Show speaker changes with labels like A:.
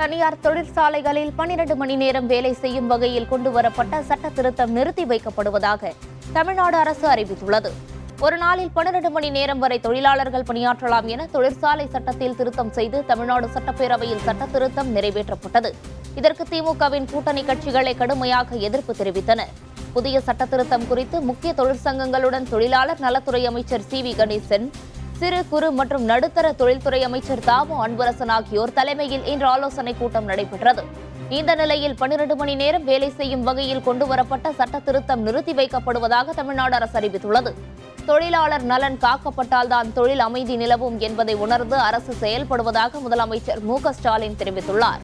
A: தனியார் தொழிற்சாலைகளில் பன்னிரண்டு மணி நேரம் வேலை செய்யும் வகையில் கொண்டுவரப்பட்ட சட்ட திருத்தம் நிறுத்தி வைக்கப்படுவதாக தமிழ்நாடு அரசு அறிவித்துள்ளது. ஒரு நாளில் பன்னிரண்டு மணி நேரம் வரை தொழிலாளர்கள் பணியாற்றலாம் என தொழிற்சாலை சட்டத்தில் திருத்தம் செய்து தமிழ்நாடு சட்டப்பேரவையில் சட்ட திருத்தம் நிறைவேற்றப்பட்டது. இதற்கு திமுகவின் கூட்டணி கட்சிகளை கடுமையாக எதிர்ப்பு தெரிவித்தன. புதிய சட்ட திருத்தம் குறித்து முக்கிய தொழிற்சங்கங்களுடன் தொழிலாளர் நலத்துறை அமைச்சர் சி வி கணேசன் சிறு குறு மற்றும் நடுத்தர தொழில்துறை அமைச்சர் தாமு அன்பரசன் ஆகியோர் தலைமையில் இன்று ஆலோசனைக் கூட்டம் நடைபெற்றது. இந்த நிலையில் பன்னிரண்டு மணி நேரம் வேலை செய்யும் வகையில் கொண்டுவரப்பட்ட சட்ட திருத்தம் நிறுத்தி வைக்கப்படுவதாக தமிழ்நாடு அரசு அறிவித்துள்ளது. தொழிலாளர் நலன் காக்கப்பட்டால்தான் தொழில் அமைதி நிலவும் என்பதை உணர்ந்து அரசு செயல்படுவதாக முதலமைச்சர் மு ஸ்டாலின் தெரிவித்துள்ளார்.